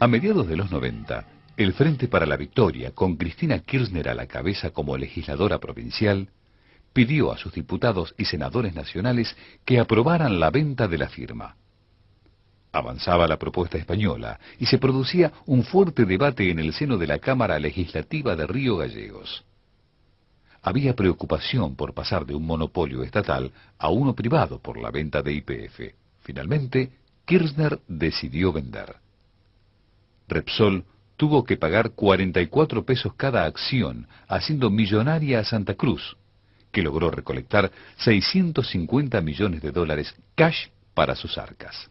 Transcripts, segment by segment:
A mediados de los 90, el Frente para la Victoria, con Cristina Kirchner a la cabeza como legisladora provincial, pidió a sus diputados y senadores nacionales que aprobaran la venta de la firma. Avanzaba la propuesta española y se producía un fuerte debate en el seno de la Cámara Legislativa de Río Gallegos. Había preocupación por pasar de un monopolio estatal a uno privado por la venta de IPF. Finalmente, Kirchner decidió vender. Repsol tuvo que pagar 44 pesos cada acción, haciendo millonaria a Santa Cruz, que logró recolectar 650 millones de dólares cash para sus arcas.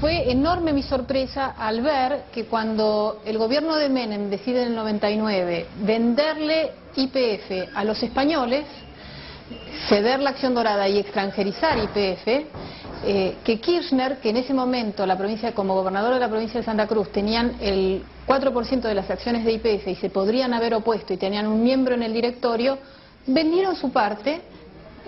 Fue enorme mi sorpresa al ver que cuando el gobierno de Menem decide en el 99 venderle IPF a los españoles, ceder la acción dorada y extranjerizar IPF, eh, que Kirchner, que en ese momento la provincia, como gobernador de la provincia de Santa Cruz, tenían el 4% de las acciones de IPF y se podrían haber opuesto y tenían un miembro en el directorio, vendieron su parte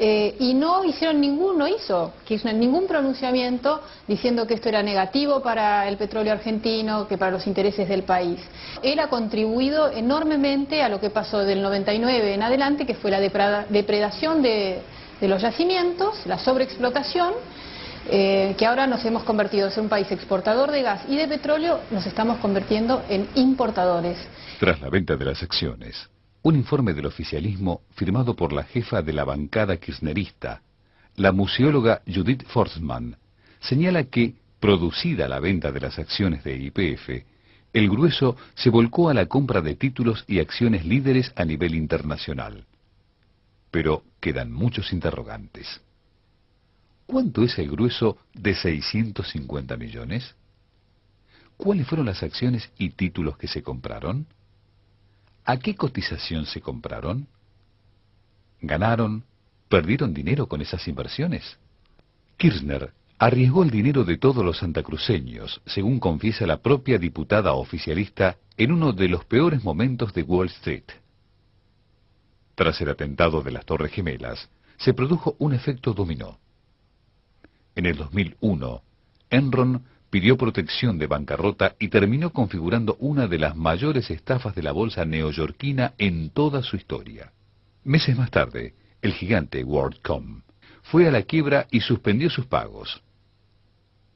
eh, y no hicieron ninguno, hizo Kirchner ningún pronunciamiento diciendo que esto era negativo para el petróleo argentino, que para los intereses del país. Él ha contribuido enormemente a lo que pasó del 99 en adelante, que fue la depredación de, los yacimientos, la sobreexplotación, eh, que ahora nos hemos convertido en un país exportador de gas y de petróleo, nos estamos convirtiendo en importadores. Tras la venta de las acciones, un informe del oficialismo firmado por la jefa de la bancada kirchnerista, la museóloga Judith Forsman, señala que, producida la venta de las acciones de IPF, el grueso se volcó a la compra de títulos y acciones líderes a nivel internacional. Pero quedan muchos interrogantes. ¿Cuánto es el grueso de 650 millones? ¿Cuáles fueron las acciones y títulos que se compraron? ¿A qué cotización se compraron? ¿Ganaron, perdieron dinero con esas inversiones? Kirchner arriesgó el dinero de todos los santacruceños, según confiesa la propia diputada oficialista, en uno de los peores momentos de Wall Street. Tras el atentado de las Torres Gemelas, se produjo un efecto dominó. En el 2001, Enron pidió protección de bancarrota y terminó configurando una de las mayores estafas de la bolsa neoyorquina en toda su historia. Meses más tarde, el gigante WorldCom fue a la quiebra y suspendió sus pagos.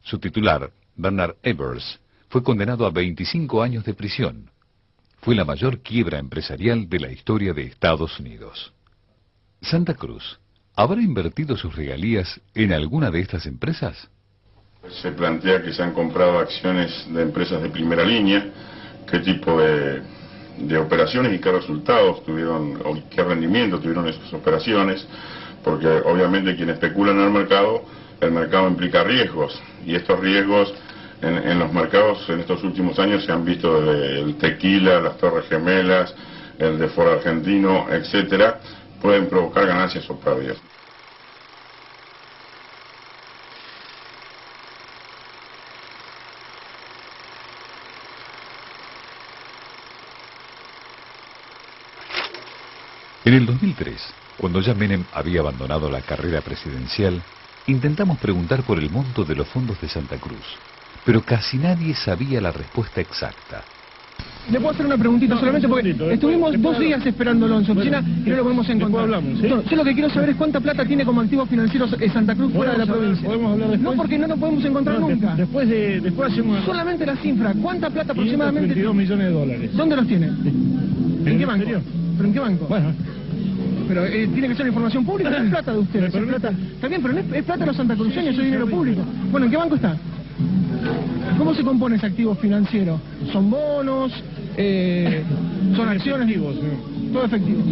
Su titular, Bernard Evers, fue condenado a 25 años de prisión. Fue la mayor quiebra empresarial de la historia de Estados Unidos. Santa Cruz, ¿habrá invertido sus regalías en alguna de estas empresas? Se plantea que se han comprado acciones de empresas de primera línea, qué tipo de, operaciones y qué resultados tuvieron, o qué rendimiento tuvieron esas operaciones, porque obviamente quien especula en el mercado, el mercado implica riesgos, y estos riesgos en, los mercados en estos últimos años se han visto desde el tequila, las torres gemelas, el de Ford argentino, etcétera, pueden provocar ganancias o pérdidas. En el 2003, cuando ya Menem había abandonado la carrera presidencial, intentamos preguntar por el monto de los fondos de Santa Cruz, pero casi nadie sabía la respuesta exacta. Le puedo hacer una preguntita solamente porque estuvimos dos días esperándolo en su oficina y no lo podemos encontrar. Hablamos, yo lo que quiero saber es cuánta plata tiene como activos financieros Santa Cruz fuera de la provincia. Podemos hablar después. No, porque no nos podemos encontrar nunca. Después de, después hacemos... Solamente la cifra. ¿Cuánta plata aproximadamente? 22 millones de dólares. ¿Dónde los tiene? ¿En, qué banco? ¿Pero en qué banco? Bueno, pero eh, tiene que ser información pública, es plata de ustedes. Es plata. Está bien, pero no es, plata de los santacruceños, es dinero público. Bueno, ¿en qué banco está? ¿Cómo se compone ese activo financiero? ¿Son bonos? Eh, ¿Son acciones? Efectivos, Todo efectivo.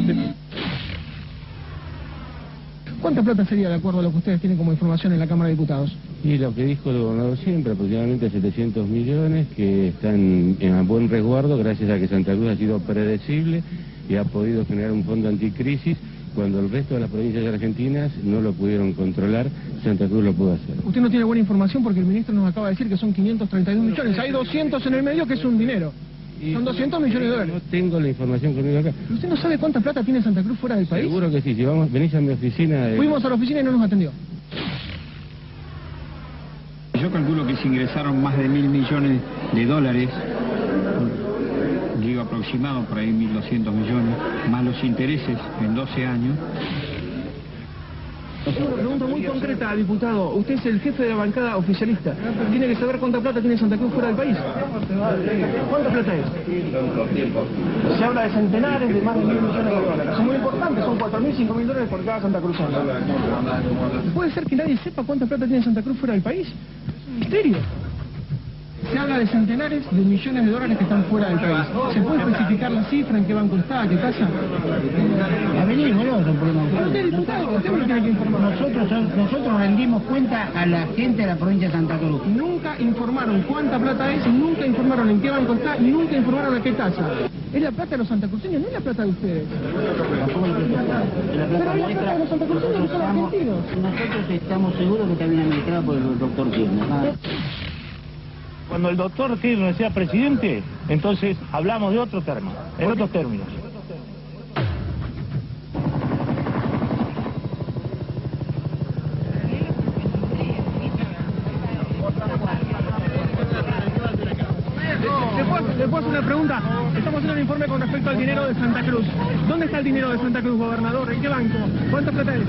¿Cuánta plata sería de acuerdo a lo que ustedes tienen como información en la Cámara de Diputados? Y lo que dijo el gobernador siempre, aproximadamente 700 millones que están en buen resguardo gracias a que Santa Cruz ha sido predecible y ha podido generar un fondo anticrisis cuando el resto de las provincias argentinas no lo pudieron controlar, Santa Cruz lo pudo hacer. Usted no tiene buena información porque el ministro nos acaba de decir que son 532 millones. Hay 200 en el medio que es un dinero. Son 200 millones de dólares. No tengo la información conmigo acá. ¿Usted no sabe cuánta plata tiene Santa Cruz fuera del país? Seguro que sí. Si vamos, venís a mi oficina... Fuimos a la oficina y no nos atendió. yo calculo que se ingresaron más de mil millones de dólares, digo aproximado por ahí 1.200 millones, más los intereses en 12 años. Una pregunta muy concreta, diputado. Usted es el jefe de la bancada oficialista. Tiene que saber cuánta plata tiene Santa Cruz fuera del país. ¿Cuánta plata es? Se habla de centenares, de más de mil millones de dólares. Son muy importantes, son cuatro mil, cinco mil dólares por cada Santa Cruz. ¿Puede ser que nadie sepa cuánta plata tiene Santa Cruz fuera del país? Es un misterio. Se habla de centenares de millones de dólares que están fuera del país. ¿Se puede especificar la cifra, en qué banco está, qué casa? Avenida, boludo, es un problema. Pero usted, diputado, usted me lo tiene que informar. Nosotros, nosotros rendimos cuenta a la gente de la provincia de Santa Cruz. Nunca informaron cuánta plata es, nunca informaron en qué banco está, nunca informaron a qué tasa. Es la plata de los santacruceños, no es la plata de ustedes. Pero es la plata de los santacruceños que son argentinos. nosotros estamos seguros que está bien administrada por el doctor Kirchner. Cuando el doctor Kirchner sea presidente, entonces hablamos de otro término, en otros términos. ¿Le puedo, hacer una pregunta? Estamos haciendo un informe con respecto al dinero de Santa Cruz. ¿Dónde está el dinero de Santa Cruz, gobernador? ¿En qué banco? ¿Cuánta plata es?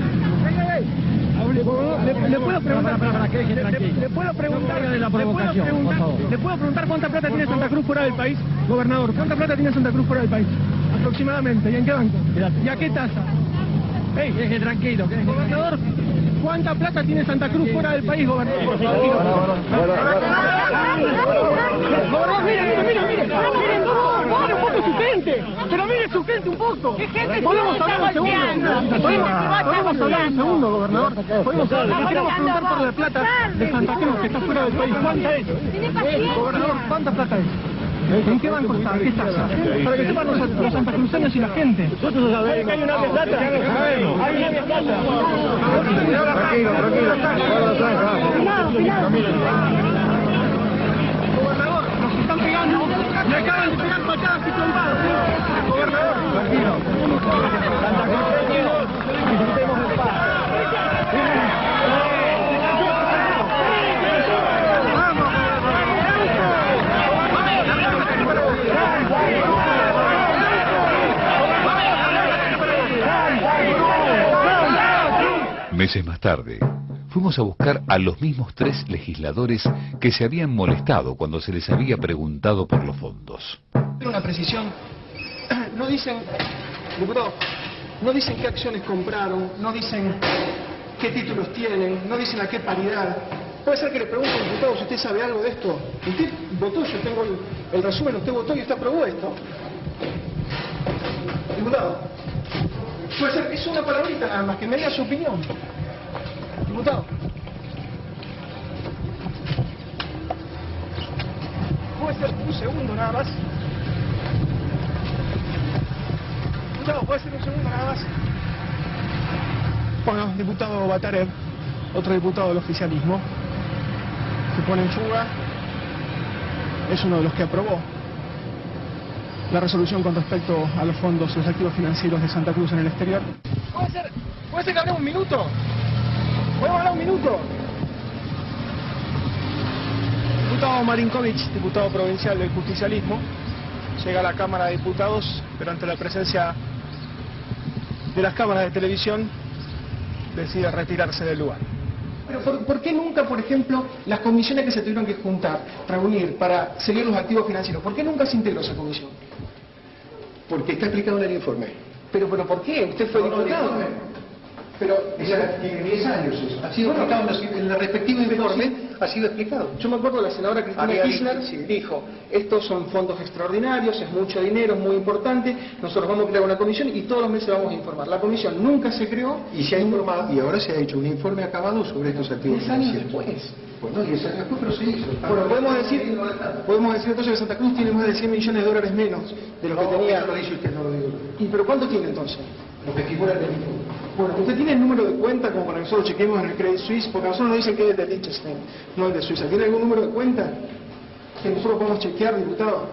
¿Le, le puedo preguntar? le, le puedo preguntar? de la le puedo provocación, preguntar- por favor. ¿Le puedo preguntar cuánta plata tiene Santa Cruz fuera del país? Gobernador, ¿cuánta plata tiene Santa Cruz fuera del país? Aproximadamente. ¿Y en qué banco? ¿Y a qué tasa? ¡Ey, deje tranquilo! Gobernador, ¿cuánta plata tiene Santa Cruz fuera del país, gobernador? Gobernador, mire, mire, mire, mire, mire, mire un poco su gente, pero mire su gente un poco. Podemos hablar un segundo, podemos, podemos hablar un segundo, gobernador. Podemos hablar, le queremos preguntar por la plata de Santa Cruz que está fuera del país. ¿Cuánta es? Gobernador, ¿cuánta plata es? ¿En qué banco está? ¿Qué tasa? Para que sepan los, los santacruceños y la gente. Nosotros sabemos. ¿Hay una plata? Hay una plata. Tranquilo, Gobernador, nos están pegando. Meses más tarde, fuimos a buscar a los mismos tres legisladores que se habían molestado cuando se les había preguntado por los fondos. Una precisión. No dicen, diputado, no dicen qué acciones compraron, no dicen qué títulos tienen, no dicen a qué paridad. Puede ser que le pregunte al diputado si usted sabe algo de esto. Usted votó, yo tengo el, resumen, usted votó y usted aprobó esto. Diputado, puede ser que es una palabrita nada más, que me diga su opinión. Diputado. Puede ser un segundo nada más. Diputado, puede ser un segundo nada más. Bueno, diputado Batarev, otro diputado del oficialismo, se pone en fuga, es uno de los que aprobó la resolución con respecto a los fondos, los activos financieros de Santa Cruz en el exterior. ¿Puede ser, puede ser que hablemos un minuto? ¿Podemos hablar un minuto? Diputado Marinkovic, diputado provincial del justicialismo, llega a la Cámara de Diputados, pero ante la presencia de las cámaras de televisión, decide retirarse del lugar. Pero ¿por, por qué nunca, por ejemplo, las comisiones que se tuvieron que juntar, reunir para seguir los activos financieros, ¿por qué nunca se integró esa comisión? Porque está explicado en el informe. Pero, pero ¿por qué? Usted fue diputado. Pero, Esa tiene 10 años eso. Ha sido Bueno, explicado en el respectivo informe, ha sido explicado. Yo me acuerdo la senadora Cristina Había Kirchner sí. dijo, estos son fondos extraordinarios, es mucho dinero, es muy importante, nosotros vamos a crear una comisión y todos los meses vamos a informar. La comisión nunca se creó Y se ha informado, y ahora se ha hecho un informe acabado sobre estos activos 10 años financieros. después. Bueno, 10 años después, pero se hizo. Bueno, podemos decir, podemos decir entonces que Santa Cruz tiene más de 100 millones de dólares menos de lo que tenía. eso lo dice usted, no lo digo. ¿Y pero cuánto tiene entonces? Lo que figura en el informe. Bueno, usted tiene el número de cuenta como para que nosotros chequemos en el Credit Suisse, porque a nosotros nos dicen que es de Liechtenstein, no es de Suiza. ¿Tiene algún número de cuenta que nosotros podemos chequear, diputado?